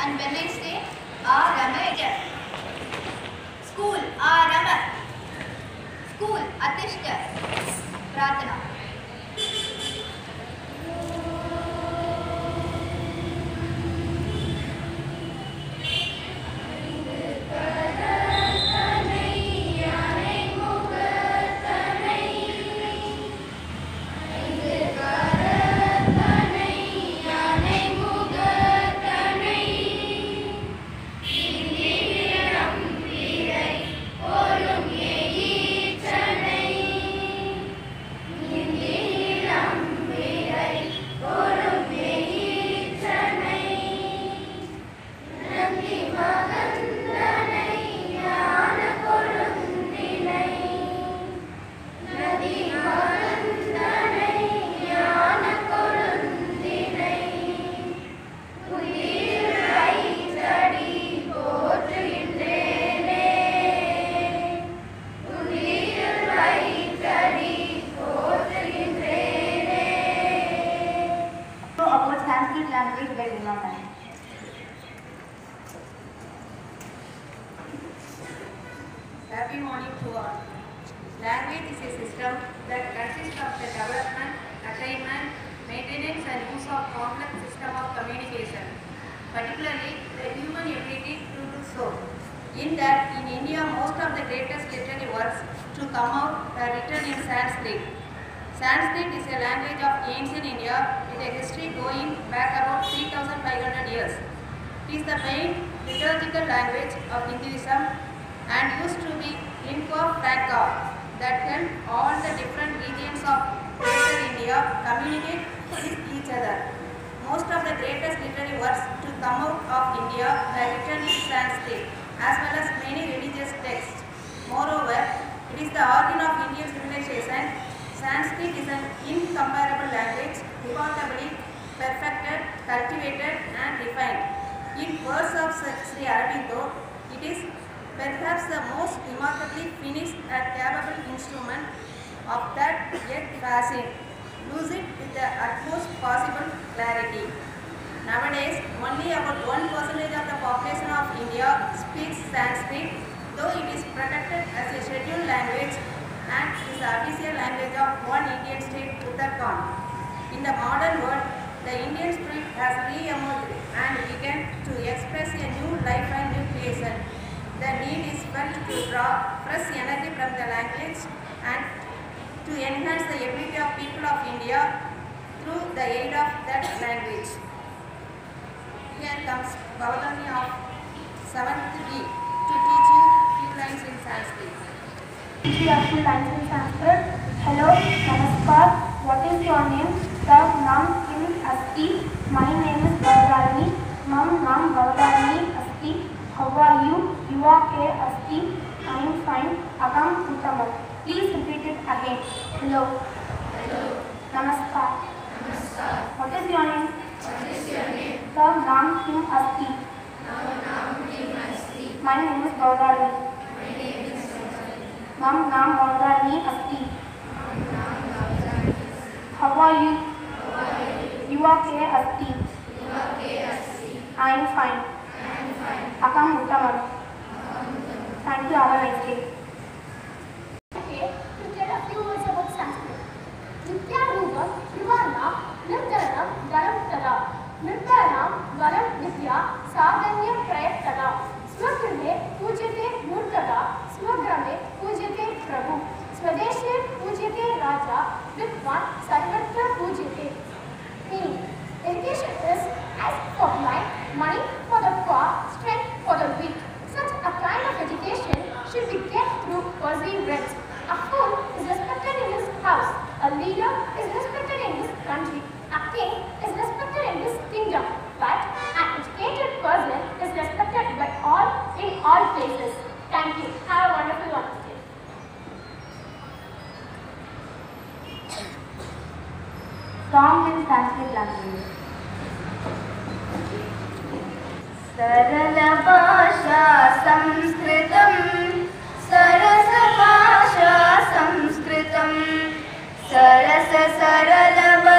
and Wednesday are Ramajan. School are Rama. School Atishta. Pratana. Sanskrit language. Happy morning to all. Language is a system that consists of the development, attainment, maintenance and use of complex system of communication, particularly the human ability to do so. In that, in India, most of the greatest literary works to come out are written in Sanskrit. Sanskrit is a language of ancient India with a history going back about 3500 years. It is the main liturgical language of Hinduism and used to be lingua franca that help all the different regions of greater India communicate with each other. Most of the greatest literary works to come out of India were written in Sanskrit as well as many religious texts. Moreover, it is the organ of Indian civilization. Sanskrit is an incomparable remarkably perfected, cultivated and refined. In words of Sri Aurobindo, it is perhaps the most remarkably finished and capable instrument of that yet facile. Use it with the utmost possible clarity. Nowadays, only about 1% of the population of India speaks Sanskrit, though it is protected as a scheduled language and is the official language of one Indian state, Uttarakhand. In the modern world, the Indian spirit has re-emerged and began to express a new life and new creation. The need is felt to draw fresh energy from the language and to enhance the ability of people of India through the aid of that language. Here comes Bhavadani of 7th B to teach you few lines in Sanskrit. Teach you a few lines in Sanskrit. Hello, Namaskar. What is your name? नाम किम अस्ति? My name is गौराणी मम नाम गौराणी अस्ति. How are you you are के अस्ति. I am fine अहम् उत्तम. Please repeat it again hello नमस्कार. What is your name sir नाम किम अस्ति? My name is Gaurani. मम नाम गौरानी अस्ति. How are you? You are के अस्ति I am fine. Akam uttamam. Thank you. Have a nice day. Okay, to tell a few words about Sanskrit. Nityarupa, Trivana, Nirdaram, Dharamtara, Nirdaram, Varam Meaning, education is as for life, money for the poor, strength for the weak. Song in Sanskrit language. सरलभाषा संस्कृतं सरसभाषा संस्कृतं सरस सरलमनोज्ञमङ्गलदेवभाषा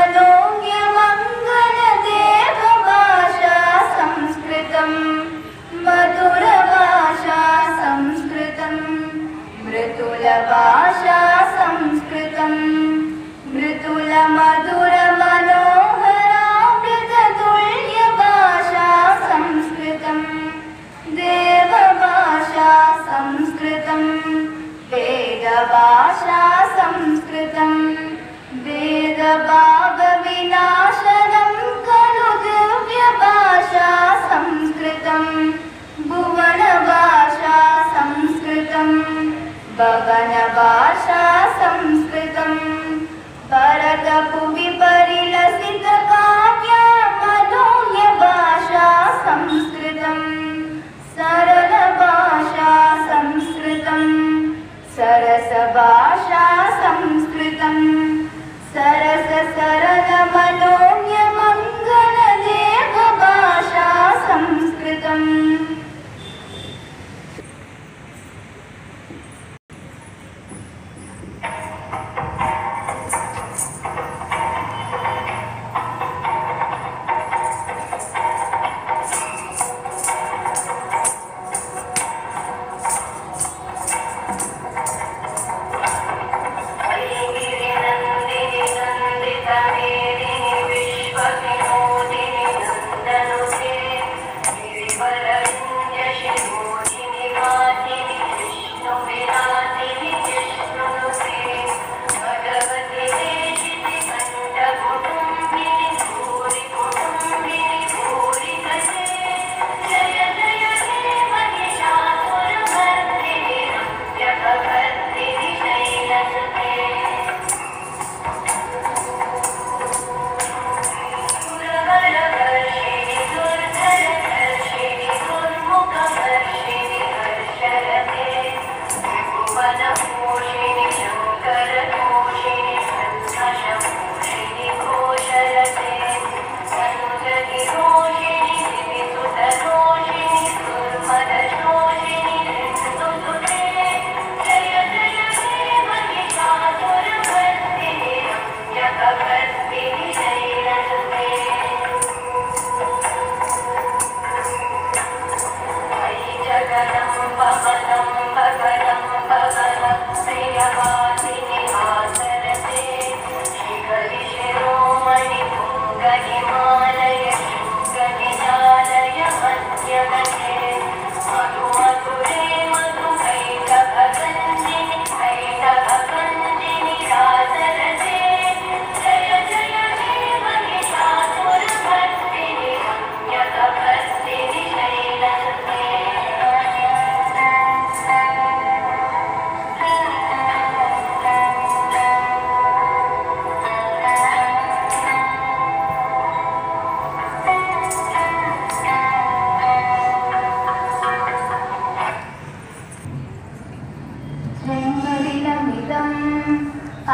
भवनभाषा संस्कृतं भरतपुविपरिलसित काव्य मदोन्यभाषा संस्कृतं सरलभाषा संस्कृतं सरसभाषा संस्कृतं सरससरलमदोन्यमङ्गलदेवभाषा संस्कृतम् गि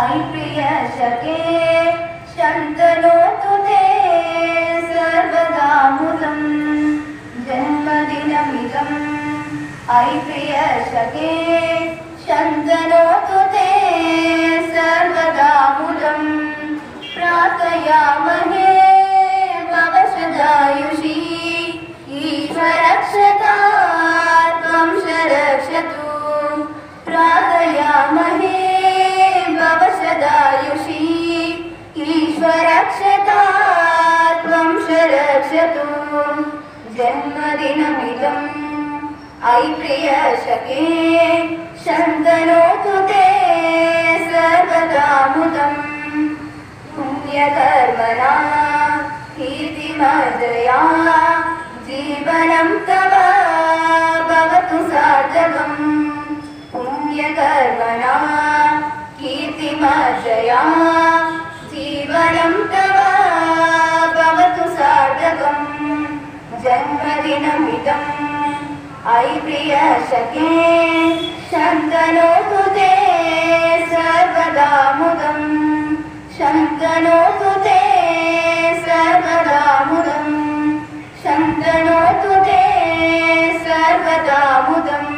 प्रियशके शन्तनोतु ते सर्वदा मूलं जन्मदिनमिदम्। अयि प्रियशके शन्तनोतु ते सर्वदा मूलं प्रार्थयामहे भवशदायुषी ईश्वरक्षता त्वं शरक्षतु प्रार्थयामहे भवशदायुषी ईश्वरक्षता त्वं शरक्षतु जन्मदिनमिदम् ऐ प्रियशके शन्तनोतु ते सर्वदा मुदम् पुण्यकर्मणा कीर्तिमजया जीवनं तव भवतु सार्थकम्। पुण्यकर्मणा जया। जीवनं तवा भवतु सागतं जन्मदिनमिदम् ऐ प्रियशकेन्दनो रुते सर्वदा मुदं। शन्तनो रुते सर्वदा मुदम् शन्तनोतु ते सर्वदा मुदम्